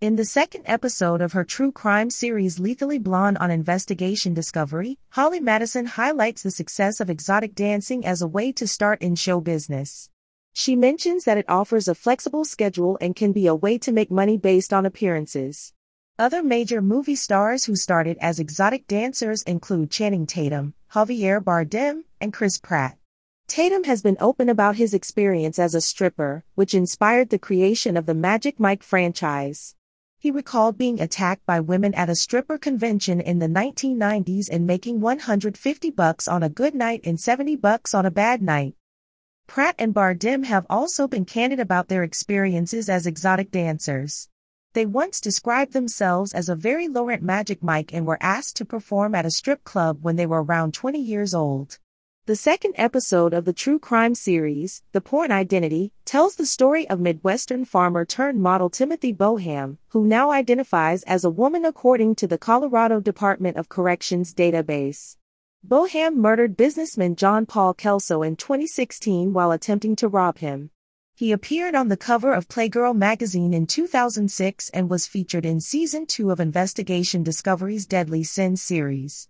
In the second episode of her true crime series Lethally Blonde on Investigation Discovery, Holly Madison highlights the success of exotic dancing as a way to start in show business. She mentions that it offers a flexible schedule and can be a way to make money based on appearances. Other major movie stars who started as exotic dancers include Channing Tatum, Javier Bardem, and Chris Pratt. Tatum has been open about his experience as a stripper, which inspired the creation of the Magic Mike franchise. He recalled being attacked by women at a stripper convention in the 1990s and making 150 bucks on a good night and 70 bucks on a bad night. Pratt and Bardem have also been candid about their experiences as exotic dancers. They once described themselves as a very low-rent Magic Mike and were asked to perform at a strip club when they were around 20 years old. The second episode of the true crime series, The Porn Identity, tells the story of Midwestern farmer turned model Timothy Boham, who now identifies as a woman according to the Colorado Department of Corrections database. Boham murdered businessman John Paul Kelso in 2016 while attempting to rob him. He appeared on the cover of Playgirl magazine in 2006 and was featured in season 2 of Investigation Discovery's Deadly Sin series.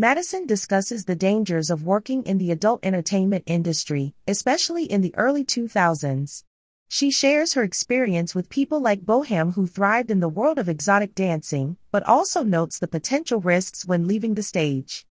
Madison discusses the dangers of working in the adult entertainment industry, especially in the early 2000s. She shares her experience with people like Boham who thrived in the world of exotic dancing, but also notes the potential risks when leaving the stage.